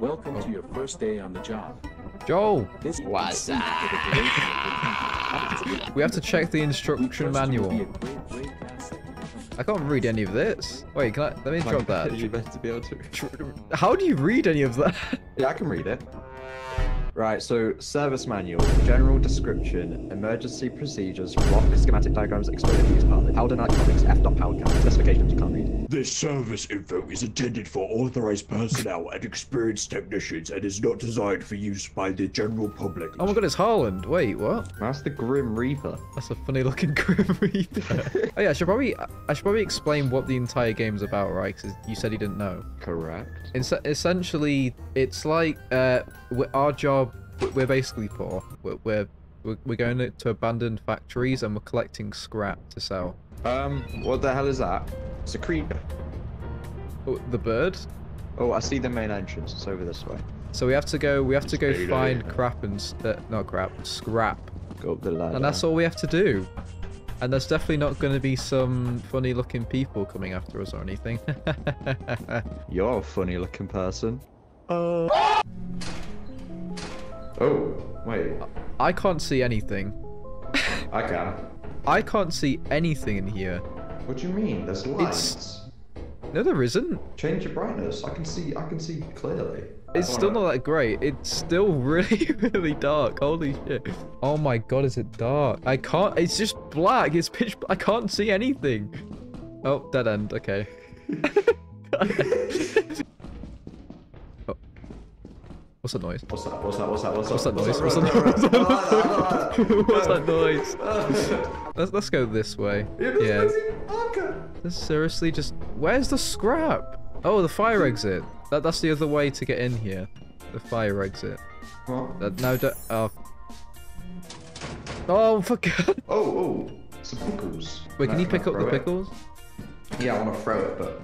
Welcome to your first day on the job. Joel, This will What's be for the duration of your time. we have to check the instruction trust you will be manual. great, great. I can't read any of this. Wait, can I? Let me drop that. You better be able to. How do you read any of that? Yeah, I can read it. Right, so service manual, general description, emergency procedures, block schematic diagrams, exploded use part, powder electronics, F dot power count, specifications you can't read. This service info is intended for authorized personnel and experienced technicians and is not designed for use by the general public. Oh my god, it's Harland. Wait, what? That's the Grim Reaper. That's a funny looking Grim Reaper. oh yeah, I should probably I should probably explain what the entire game's about, right? Because you said you didn't know. Correct. It's essentially it's like uh our job. We- We're basically poor. We're we're we're we're going to abandoned factories and we're collecting scrap to sell. Um, what the hell is that? It's a creeper. Oh, the bird. Oh, I see the main entrance. It's over this way. So we have to go. We have to go It's find Peter. crap and uh, not crap, scrap, Go up the ladder. and that's all we have to do. And there's definitely not going to be some funny-looking people coming after us or anything. You're a funny looking person. Uh. Oh, wait. I can't see anything. I can. I can't see anything in here. What do you mean? There's lights. No, there isn't. Change your brightness. I can see. I can see clearly. It's still not that great. It's still really, really dark. Holy shit. Oh my god, is it dark? I can't. It's just black. It's pitch. I can't see anything. Oh, dead end. Okay. What's that noise? What's that? What's that? What's that? What's, What's that noise? What's that? that What's that noise? Let's let's go this way. Yeah. This seriously just. Where's the scrap? Oh, the fire hmm. exit. That that's the other way to get in here. The fire exit. What? That no. Don't, oh. Oh fuck. Oh, oh, some pickles. Wait, can you pick up the throw it? pickles? Yeah, I want to throw it, but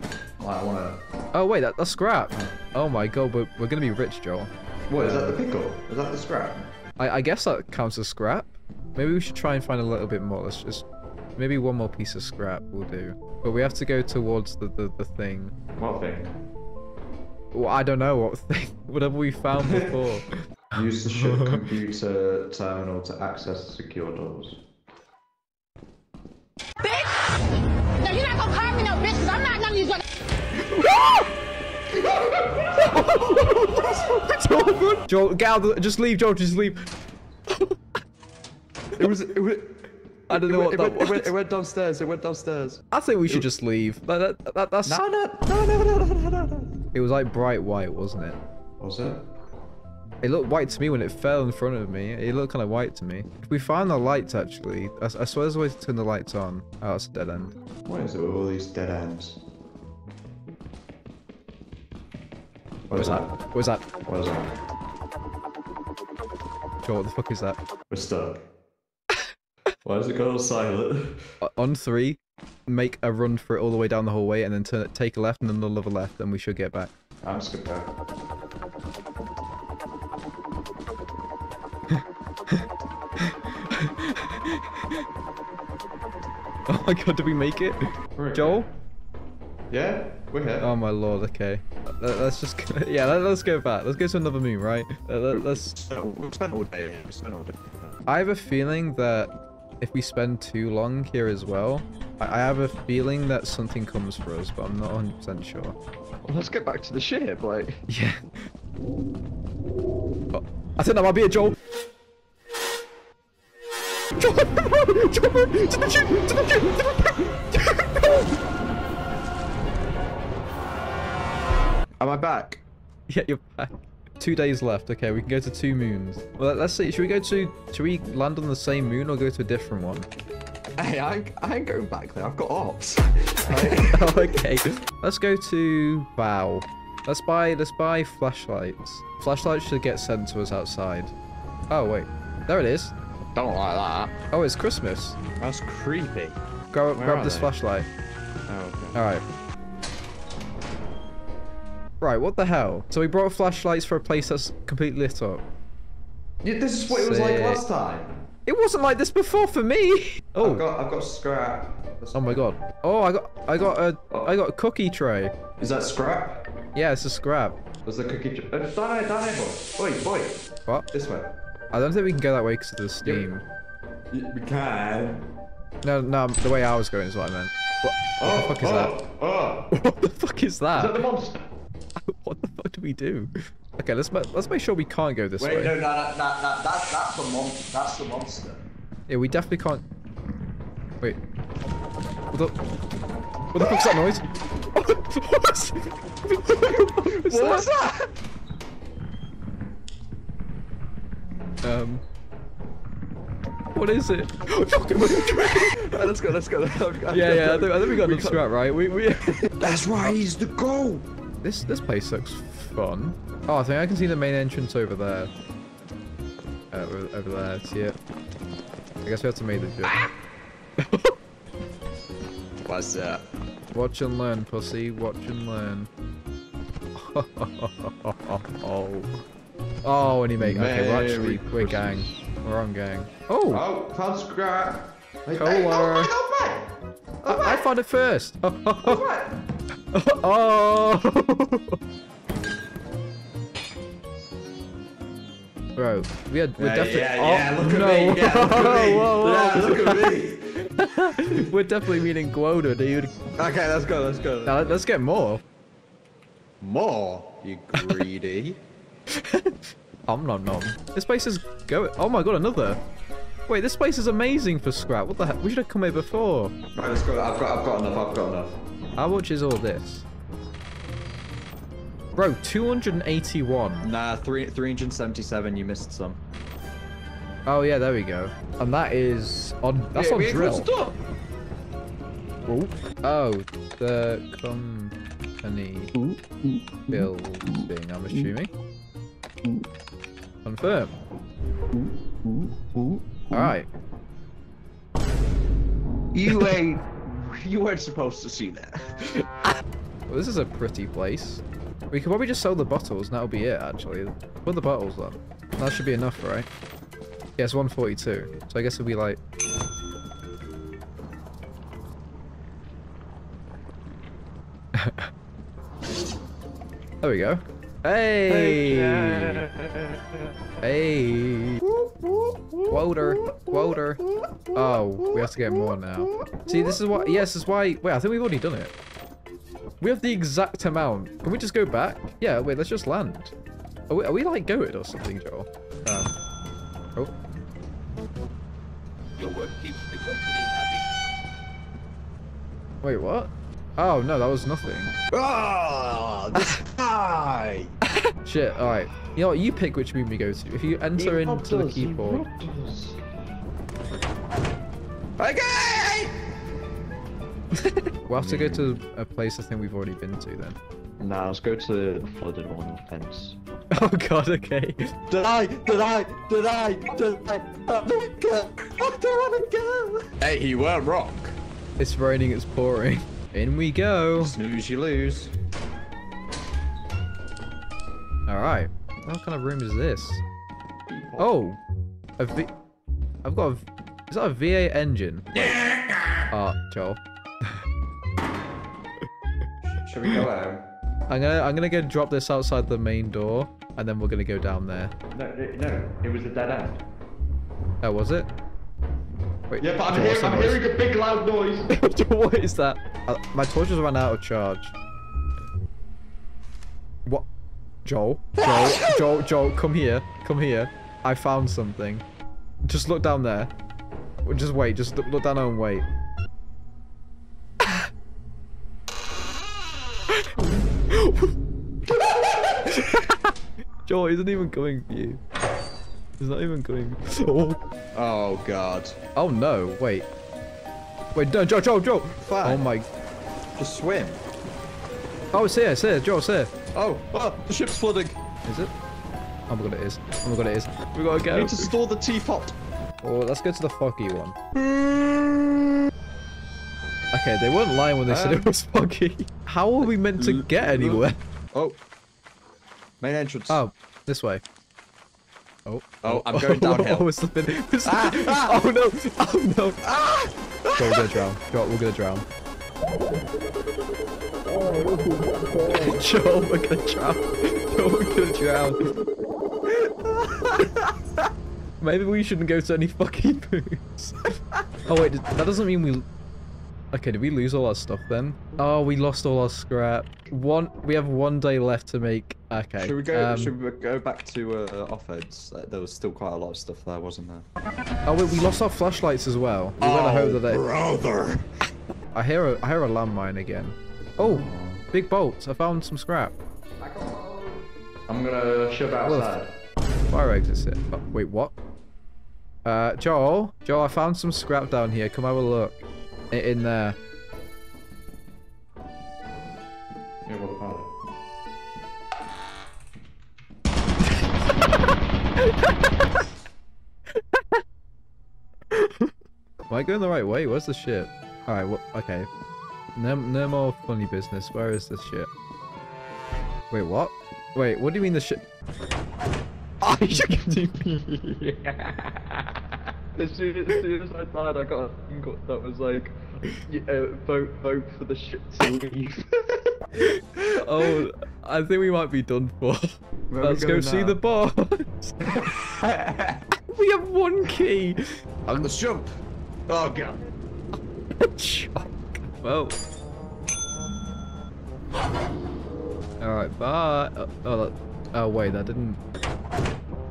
I want to. Oh wait, that, that's scrap. Oh my god, but we're gonna be rich, Joel. What is that? The pickle? Is that the scrap? I, I guess that counts as scrap. Maybe we should try and find a little bit more. Let's just maybe one more piece of scrap will do. But we have to go towards the the, the thing. What thing? Well, I don't know what thing. Whatever we found before. Use the ship computer terminal to access the secure doors. Bitch! No, you're not gonna call me no bitch, cause I'm not none of these other. Joel, Joel, get out of the, just leave, Joel, just leave. It was. It was I don't know it, what it that went, it, went, was. it went downstairs. It went downstairs. I think we should just leave. That, that, that, that's. No, no, no, no, no, no, no, no. It was like bright white, wasn't it? Was it? It looked white to me when it fell in front of me. It looked kind of white to me. We found the lights actually. I, I swear there's a way to turn the lights on. Oh, it's a dead end. What is it with all these dead ends? What is that? What is that? What is that? Joel, what the fuck is that? We're stuck. Why is it going all silent? On three, make a run for it all the way down the hallway, and then turn it, take a left and then another left, and we should get back. I'm just gonna go. Oh my god, did we make it? We're Joel? Yeah, we're here. Oh my lord, okay. Let- Let's just, go- yeah, let- let's go back. Let's go to another moon, right? Uh, let- Let's. So, we spent all day. We spent all day. I have a feeling that if we spend too long here as well, I I have a feeling that something comes for us, but I'm not 100% sure. Well, let's get back to the ship. Like, Yeah. Oh, I think that might be a Joel. Joel, Joel, to the ship, to the ship, to the ship. Am I back? Yeah, you're back. Two days left. Okay, we can go to two moons. Well, let's see. Should we go to? Should we land on the same moon or go to a different one? Hey, I ain't, I ain't going back there. I've got ops. oh, okay. Let's go to Vow. Let's buy. Let's buy flashlights. Flashlights should get sent to us outside. Oh wait, there it is. Don't like that. Oh, it's Christmas. That's creepy. Grab, Where grab this they? flashlight. Oh, okay. All right. Right, what the hell? So we brought flashlights for a place that's completely lit up. Yeah, this is what it was like last time. It wasn't like this before for me. Oh, I've got, I've got scrap. oh my god. Oh, I got, I got a, I got a cookie tray. Is that scrap? Yeah, it's a scrap. There's a cookie. tray? Uh, down here, boy. Boy, boy. What? This way. I don't think we can go that way because of the steam. Y- We can. No, no, the way I was going is what I meant. What, what the fuck is that? Oh, What the fuck is is that the monster? What the fuck do we do? Okay, let's ma- let's make sure we can't go this Wait, way. no, no, no, no, no, that's that's the monster. That's the monster. Yeah, we definitely can't. Wait. What the? What the fuck's that noise? What's What's that? Um. What is it? Right, let's go, let's go. yeah, yeah. I think, I think we got enough scrap, right? We, we. That's right, he's the goal. this this place looks fun. Oh, I think I can see the main entrance over there. Uh, over, over there. See it? I guess we have to make the jump. What's that? Watch and learn, pussy. Watch and learn. oh. Oh, and he make. Okay, we're actually we're gang. We're on gang. Oh, Oh, found scrap. Hey, Cola. hey, oh, mate, oh, mate. I, I found it first. Oh, mate. oh. Bro, we had, we're definitely. yeah, oh, yeah, look at no. me. Yeah, look at me. Whoa, whoa, whoa. look at me. We're definitely meeting Quota, dude. Okay, let's go, let's go. Now, let's get more. More, you greedy. Om nom nom. This place is going. Oh my god, another. Wait, this place is amazing for scrap. What the heck? We should have come here before. right, let's go. I've got, I've got enough. I've got enough. How much is all this? Bro, 281. Nah, three, 377. You missed some. Oh yeah, there we go. And that is on. That's on drill. Oh, oh, the company building. I'm assuming. Confirm. All right. You ain't. You weren't supposed to see that. Well, this is a pretty place. We could probably just sell the bottles, and that'll be it. Actually, put the bottles on. That should be enough, right? Yeah, it's 142. So I guess it'll be like. there we go. Hey! Hey! Quota! Quota! Oh, we have to get more now. See, this is why... Yes, this is why. Wait, I think we've already done it. We have the exact amount. Can we just go back? Yeah, wait, let's just land. Are we, are we like goated or something, Joel? Um, oh. Your work keeps the company happy. Wait, what? Oh, no, that was nothing. Ah, this guy. Shit, alright. You know what, you pick which room we go to. If you enter into the keyboard... Okay. We'll have to go to a place I think we've already been to then. Nah, let's go to the flooded one fence. Oh god, okay. Did I? Did I? Did I? Did I? I don't go. I don't wanna go. Hey, you weren't wrong. It's raining, it's pouring. In we go. Snooze, you lose. Alright. What kind of room is this? Oh! A V... I've got a... Is that a V8 engine? Ah, Joel. Should we go out? I'm gonna I'm gonna go drop this outside the main door, and then we're gonna go down there. No, no, no. It was a dead end. Oh, was it? Wait. Yeah, but I'm, hear- I'm hearing a big loud noise. what is that? Uh, my torches ran out of charge. What? Joel? Joel? Joel? Joel? Come here. Come here. I found something. Just look down there. Just wait. Just look, look down there and wait. Joel isn't even coming for you. He's not even coming. Oh. Oh God. Oh no! Wait. Wait, no, Joe, Joe, Joe! Fine. Oh my! Just swim. Oh, it's here, it's here, Joe, it's here. Oh, oh, the ship's flooding. Is it? Oh my god, it is. Oh my god, it is. We gotta go. need to store the teapot. Oh, let's go to the foggy one. Okay, they weren't lying when they said it Um, was foggy. How are we meant to get anywhere? Oh. Main entrance. Oh, this way. Oh. Oh, I'm going downhill. Oh, it's slipping. It's Ah, ah. Oh no! Oh no! Ah! Joe, we're gonna drown. Joe, we're gonna drown. Joel, we're gonna drown. Joel, we're gonna drown. Maybe we shouldn't go to any fucking booths. oh wait, that doesn't mean we. Okay, did we lose all our stuff then? Oh, we lost all our scrap. One, we have one day left to make. Okay. Should we go? um, should we go back to uh, offense? Uh, there was still quite a lot of stuff there, wasn't there? Oh wait, we lost our flashlights as well. We better hope that they. Brother! I hear a, I hear a landmine again. Oh, big bolts. I found some scrap. I'm gonna shove outside. Fire exit. Oh, wait, what? Uh, Joel, Joel, I found some scrap down here. Come have a look. I- In there. Yeah, what about it? Am I going the right way? Where's the shit? Alright, well, okay. No, no more funny business. Where is this shit? Wait, what? Wait, what do you mean the shit? Oh, you should As soon as, as soon as I died, I got a thing got- that was like, y- uh, vote, vote for the shit to leave. Oh, I think we might be done for. Where Let's go going see the boss. we have one key. Let's jump! Oh god. Chuck. Well. Alright, bye. Oh, oh, that- oh, wait, that didn't.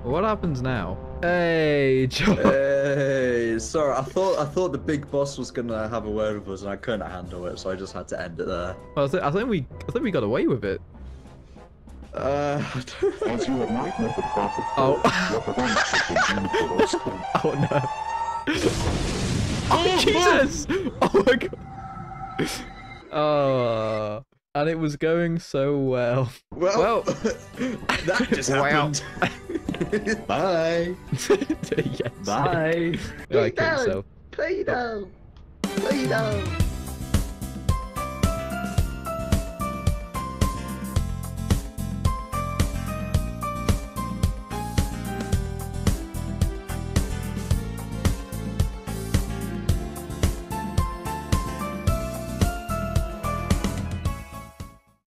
What happens now? Hey, Joel. Hey, sorry. I thought I thought the big boss was gonna have a word with us, and I couldn't handle it, so I just had to end it there. I, th- I think we, I think we got away with it. Uh, As you have not met the profit Oh. code, your performance has been deemed below standard. Oh no. Oh Jesus! Oh my god. Oh, and it was going so well. well, Well. that just Wow. happened. Bye. yes. Bye. Oh, I killed himself. Play-Doh. Play-Doh. Oh.